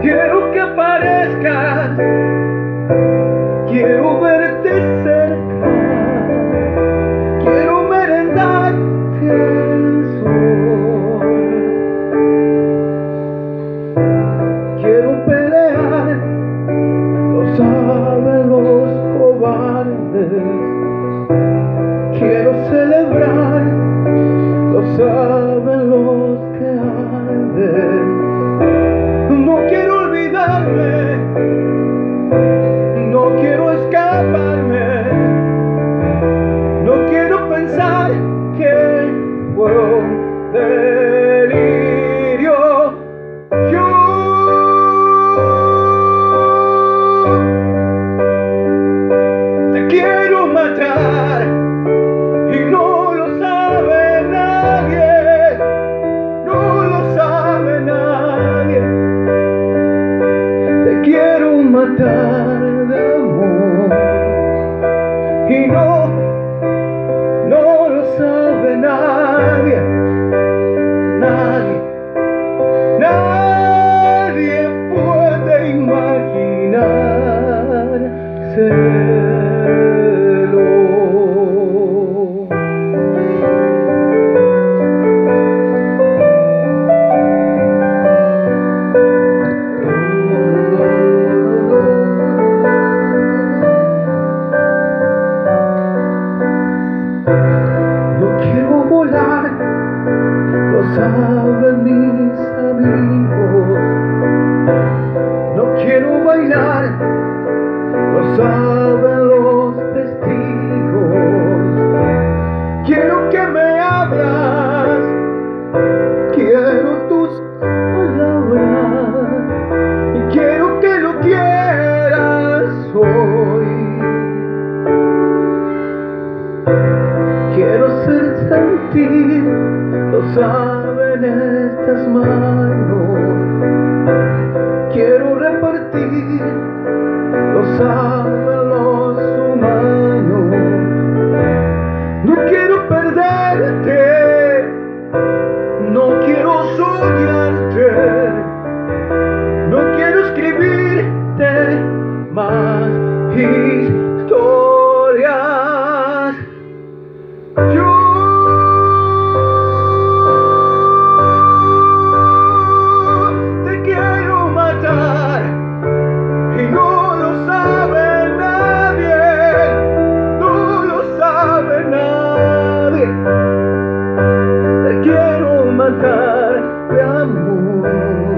Quiero que aparezcas, quiero verte cerca, quiero merendarte el sol. Quiero pelear, lo saben los cobardes. Quiero saben mis amigos. No quiero bailar, lo saben los testigos. Quiero que me abras, quiero tus palabras y quiero que lo quieras hoy. Quiero ser sentir, lo saben estas manos. Quiero repartir, lo saben los humanos. No quiero perderte, no quiero soñarte, no quiero escribirte más matar de amor.